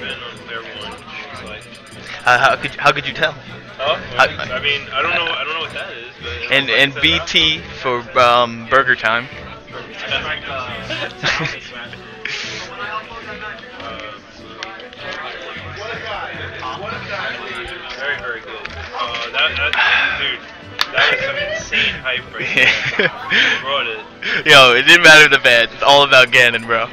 been on player one. Like, How, how could how could you tell? oh, I- well, I, mean, I don't know, I don't know what that is. But And and BT for um, Burger Time. Very, very good. Uh, that, that, dude, that was some insane hype right there. You brought it. Yo, it didn't matter the bad. It's all about Ganon, bro.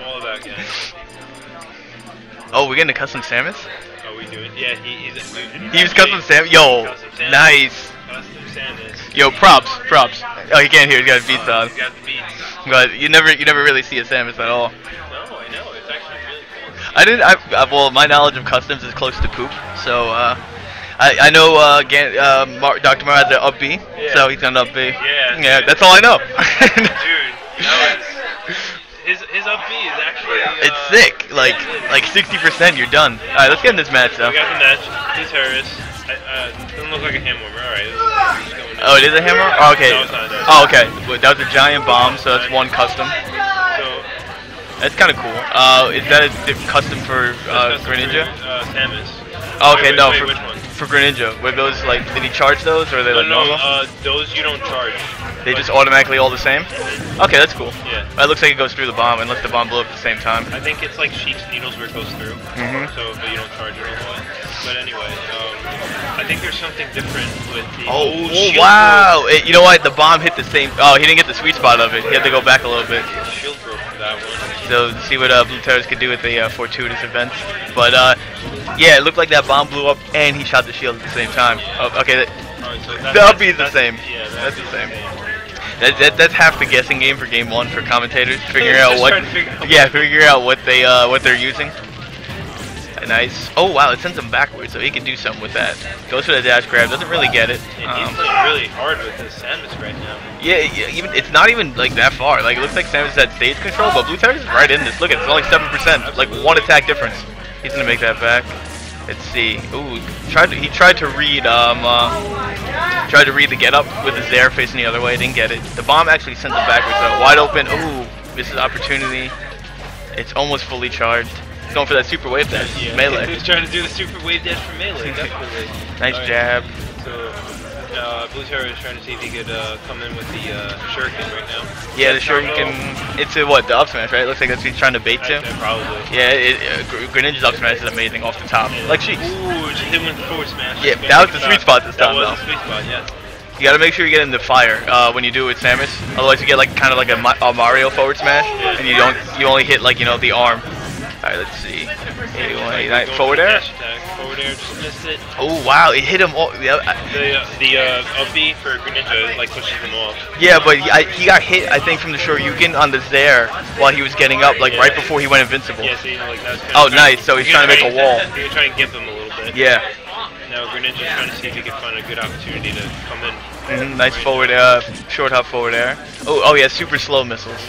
Oh, we're getting a custom Samus? Oh, we doing? Yeah, he, he's a dude. He was custom Samus. Yo, Custom Samus. nice. Custom Samus. Yo, props, props. Oh, he can't hear. He's got his beats Uh, on. He's got the beats. But you never, you never really see a Samus at all. No, I know. It's actually really cool. I didn't. I, I well, my knowledge of customs is close to poop. So uh, I, I know uh, Gan, uh, Mar- Dr. Mar has an up B, Yeah. so he's on up B. Yeah. Yeah, that's all I know. Dude, that was his his it's sick. Like, like 60%, you're done. All right, let's get in this match though. We got the match. He's Harris. I, uh, doesn't look like a hand warmer. All right. Oh, it is a hammer. Oh, okay. No, not, no. Oh, okay. Well, That was a giant bomb, so that's one custom. So, That's kind of cool. Uh, is that a custom for uh, custom Greninja? for, Uh, Samus. Oh, okay, Wait, no, wait, for, which one? For Greninja. Were those like, did he charge those, or are they No, like no, normal? uh, those you don't charge. they just automatically all the same? Okay, that's cool. Yeah. It looks like it goes through the bomb, unless the bomb blow up at the same time. I think it's like Sheik's needles where it goes through. Mhm. So, but you don't charge it all the way. But anyway, um, I think there's something different with the. Oh, oh, shield wow! It, you know what? The bomb hit the same. Oh, he didn't get the sweet spot of it. He had to go back a little bit. Shield broke for that one. So see what uh, Blue Terrors could do with the uh, fortuitous events. But uh, yeah, it looked like that bomb blew up and he shot the shield at the same time. Oh, okay, that, Alright, so the that's, up is the that's- same. Yeah, That's the same. that, that that's half the guessing game for game one for commentators, figuring out what. figure out Yeah, figure out what they uh, what they're using. Nice. Oh wow, it sends him backwards, so he can do something with that. Goes for the dash grab, doesn't really get it. Um, he's playing really hard with this Samus right now. yeah, yeah, even it's not even like that far. Like it looks like Samus had stage control, but Blue is right in this. Look at it, it's only seven percent, like one attack difference. He's gonna make that back. Let's see. Ooh, tried to, he tried to read um uh, tried to read the get up with his air facing the other way, didn't get it. The bomb actually sent him backwards though, wide open. Ooh, misses opportunity. It's almost fully charged. He's going for that super wave dash, Yeah, melee. He's trying to do the super wave dash for melee, definitely. Nice Alright, jab. So, uh, Blue Terror is trying to see if he could uh, come in with the uh, Shuriken right now. Yeah, the That's sure not you low. can. It's a what the up smash, right? It Looks like that's he's trying to bait to. Probably. Yeah, it, uh, Greninja's up smash is amazing off the top. Like she's. Ooh, just hit him with the forward smash. Yeah, that was the sweet spot this That time, was though. the sweet spot, yes. You gotta make sure you get in the fire uh, when you do it with Samus. Otherwise, you get like kind of like a, Ma- a Mario forward smash, Yeah. and you don't. You only hit like you know the arm. All right, let's see. 81, 89, Going forward air. Forward air, just missed it. Oh wow, it hit him. All, yeah, I- The, uh, the uh, up B for Greninja like pushes him off. yeah, but he, I, he got hit. I think from the Shuriken on the Zaire while he was getting up, like right before he went invincible. Yeah, see, like that's kind Oh, of nice, so he's trying to make a wall. He was trying to give him a little bit. Yeah. Now Greninja's trying to see if he can find a good opportunity to come in. Mhm, nice forward, uh, short hop forward air. Oh, oh yeah, super slow missiles.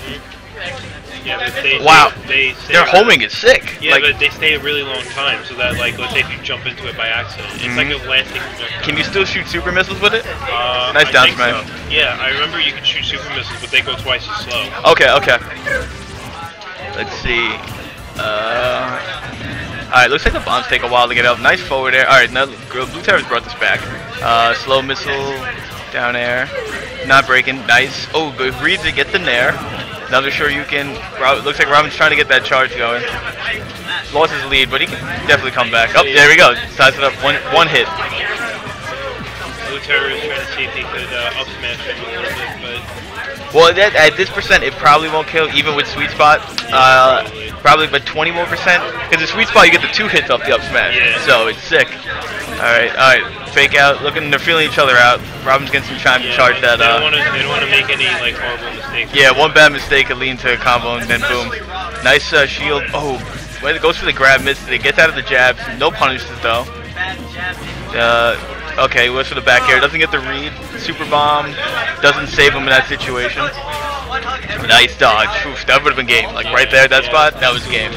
Yeah, but they, Wow. they, they stay Their really- homing is sick. Yeah, like, but they stay a really long time, so that like, let's say if you jump into it by accident, it's like Mhm. a lasting projectile. can you still shoot super missiles with it? Uh, Nice I down smash. so. Yeah, I remember you can shoot super missiles, but they go twice as slow. Okay, okay. Let's see. Uh, Alright, looks like the bombs take a while to get up. Nice forward air. Alright, now Blue Terror's brought this back. Uh, slow missile, down air. Not breaking. Nice. Oh, good. Reads it, gets the nair. Another Shuriken. Rob, looks like Robin's trying to get that charge going. Lost his lead, but he can definitely come back. Oh, there we go. Size it up. One, one hit. Blue Terror is trying to see if he could uh, up smash him a little bit, but Well, that, at this percent, it probably won't kill, even with sweet spot. Uh, probably, but 20 more percent. Because the sweet spot, you get the two hits off the up smash. Yeah. So it's sick. All right, all right. Fake out. Looking, they're feeling each other out. Robin's getting some time to charge that. up. Uh. They don't want to make any like horrible mistakes. yeah, one bad mistake could lead to a combo, and then boom. Nice uh, shield. Oh, when it goes for the grab, misses it. Gets out of the jabs. No punishes though. Uh, okay, goes for the back air. Doesn't get the read. Super bomb. Doesn't save him in that situation. Nice dodge. Oof, that would have been game. Like right there, that spot, that was game.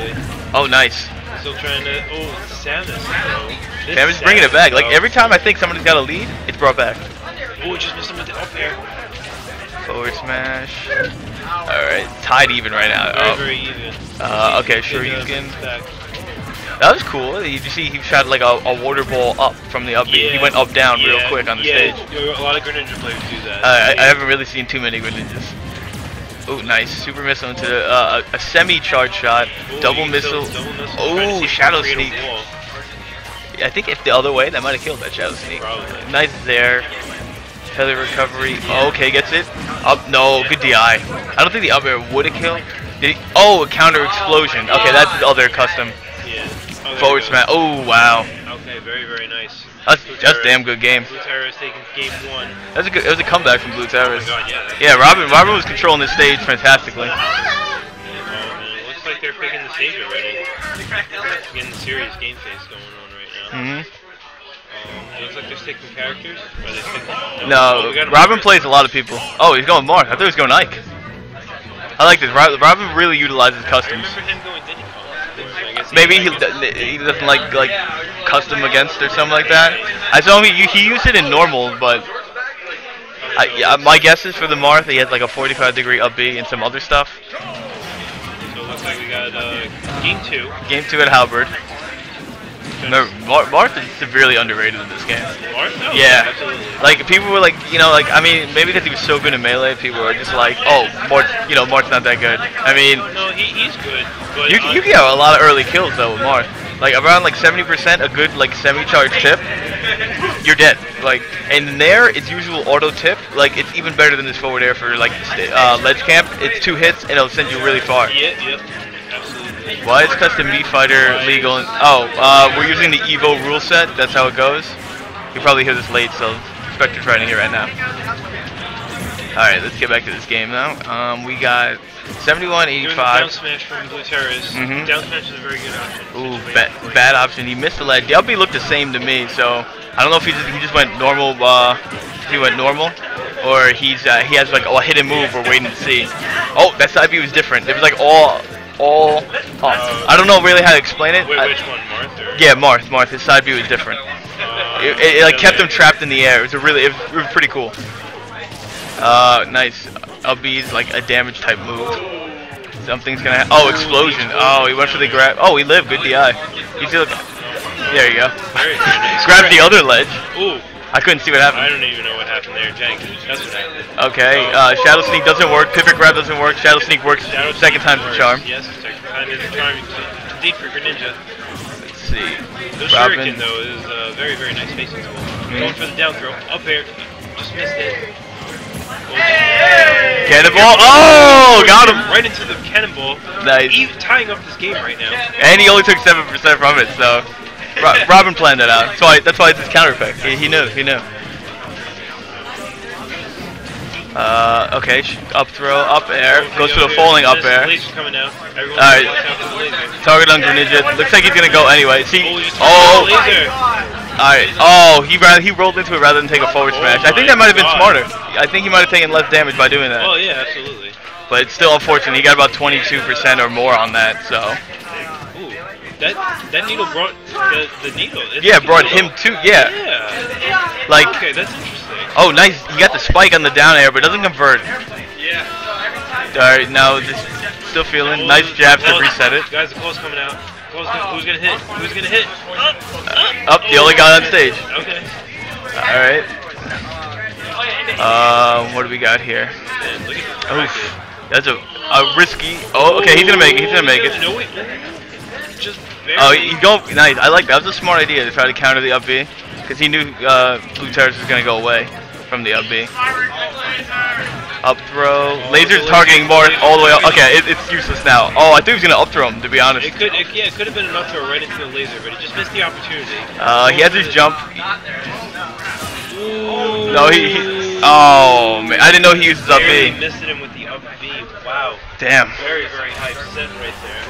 Oh, nice. Still trying to. Oh, Samus. though. Samus is bringing it back. Like every time I think somebody's got a lead, it's brought back. Oh, just missed him with the up air. Forward smash. All right, tied even right now. Very, Oh. very even. Uh, okay, Shuriken. That was cool. You see, he shot like a, a water ball up from the up B. He went up down real quick on the yeah, stage. A lot of Greninja players do that. Uh, I, I haven't really seen too many Greninjas. Oh, nice. Super missile into the, uh, a, a semi-charge shot. Ooh, double missile. double missile. Oh, shadow you can create sneak. I think if the other way, that might have killed that shadow sneak. Probably. Nice there. Feather recovery. Oh, okay, gets it. Up. No, good DI. I don't think the up air would have killed. Did he? Oh, a counter explosion. Okay, that's the other custom. Yeah. Forward smash. Oh, wow. Okay, very, very nice. That's Blue that's damn good game. Blue is taking game one. That's a good. It was a comeback from Blue Oh my god, yeah. Yeah, Robin. Robin was controlling the stage fantastically. Oh, man, it looks like they're picking the stage already. Getting the serious game face going on right now. hmm Um, it looks like they're sticking characters. Are they sticking? Oh, No, got him Robin plays a lot of people. Oh, he's going Marth. I thought he was going Ike. I like this. Robin really utilizes I remember him going Diddy Kong. Maybe he, he doesn't like like custom against or something like that. I saw him. He, he used it in normal, but I, yeah, my guess is for the Marth he has like a 45 degree up B and some other stuff. So it looks like we got uh, game two. Game two at Halberd. No, Mar- Marth is severely underrated in this game. Marth? Oh, Yeah. absolutely. Like people were like, you know, like I mean, maybe because he was so good in melee, people were just like, oh, Mort, you know, Mart's not that good. I mean, No, he, he's good. But you you get a lot of early kills though with Marth. Like around like 70% a good like semi-charged tip, you're dead. Like and there it's usual auto tip. Like it's even better than this forward air for like uh, ledge camp. It's two hits and it'll send you really far. Yeah, yep. Why is custom Mii Fighter legal? In, oh, uh, we're using the Evo rule set. That's how it goes. You probably hear this late, so Spectre's writing it right now. All right, let's get back to this game now. Um, we got 71, Doing the down smash from Blue Terrorist. Mhm. Down smash is a very good option. Ooh, Situation. bad, option. He missed the ledge. The LB looked the same to me, so I don't know if he just he just went normal. Uh, he went normal, or he's uh, he has like a hidden move. We're waiting to see. Oh, that side B was different. It was like all all up. I don't know really how to explain it. Wait, I- which one, Marth? Or? yeah, Marth. Marth. His side B is different. Uh, It, it, it, like kept him trapped in the air. It was a really, it was, it was pretty cool. Uh, nice. LB's like a damage type move. Something's gonna. Ha- oh, explosion. Oh, he went for the grab. Oh, he lived. Good DI. He's look. There you go. Very, very nice. Grab the other ledge. Ooh, I couldn't see what happened. I happened. don't even know what happened there. Jank. That's what happened. Okay. Uh, Shadow Sneak doesn't work. Pivot grab doesn't work. Shadow Sneak works. Shadow Second Sneak time's the works. charm. Yes, second time is the charm. Indeed for Greninja. Let's see. The Robin. Shuriken, though, is a very, very nice facing tool. Going for the down throw. Up air. Just missed it. Cannonball. Oh, got him. Right into the cannonball. Nice. He's tying up this game right now. And he only took seven percent from it, so Robin planned that out. That's why. That's why it's his counter pick. He, he knew. He knew. Uh, okay, up throw, up air, Okay, goes to the falling up air. Laser's coming out. Alright. watch out for the laser. Target on Greninja. Looks like he's gonna go anyway. See? Oh, he's Oh, oh. laser. alright. Oh, he rather he rolled into it rather than take a forward Oh smash. I think that might have been smarter. I think he might have taken less damage by doing that. Oh yeah, absolutely. But it's still unfortunate. He got about 22% or more on that. So Ooh, that that needle brought the the needle. It's yeah, the brought needle. him too. Yeah, Yeah. like Okay, that's interesting. Oh nice. He got the spike on the down air, but doesn't convert. Yeah. Alright, now just still feeling nice jabs to reset it. Guys, the call's coming out. Gonna, who's gonna hit? Who's gonna hit? Up, Up, the only guy on stage. Okay. Alright. Um, what do we got here? Man, look at this. Oof. That's a, a risky. Oh, okay, he's gonna make it. He's gonna make it. No, wait. Just barely. Oh, you go. nice. I like that. That was a smart idea to try to counter the up B, because he knew uh, Blue Terrorist was gonna go away from the up B. Up throw. Laser's targeting Marth all the way up. Okay, it, it's useless now. Oh, I thought he was gonna up throw him. To be honest. It could, it, yeah, it could have been enough throw right into the laser, but he just missed the opportunity. Uh, he has his jump. Ooh. No, he. he oh man, I didn't know he uses up B. missed him with the up B. Wow. Damn. Very, very hype set right there.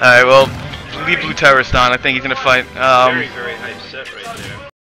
All right, well, leave Blue Terrorist on. I think he's gonna fight. Um, very, very set right there.